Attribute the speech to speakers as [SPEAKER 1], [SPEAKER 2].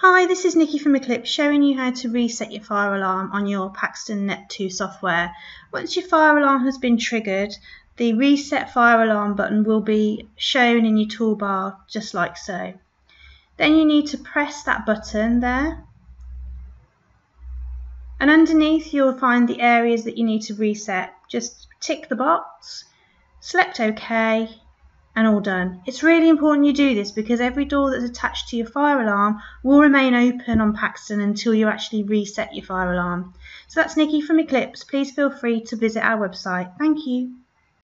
[SPEAKER 1] Hi, this is Nikki from Ecl-ips showing you how to reset your fire alarm on your Paxton Net 2 software. Once your fire alarm has been triggered, the reset fire alarm button will be shown in your toolbar just like so. Then you need to press that button there and underneath you'll find the areas that you need to reset. Just tick the box, select OK and all done. It's really important you do this because every door that's attached to your fire alarm will remain open on Paxton until you actually reset your fire alarm. So that's Nikki from Ecl-ips. Please feel free to visit our website. Thank you.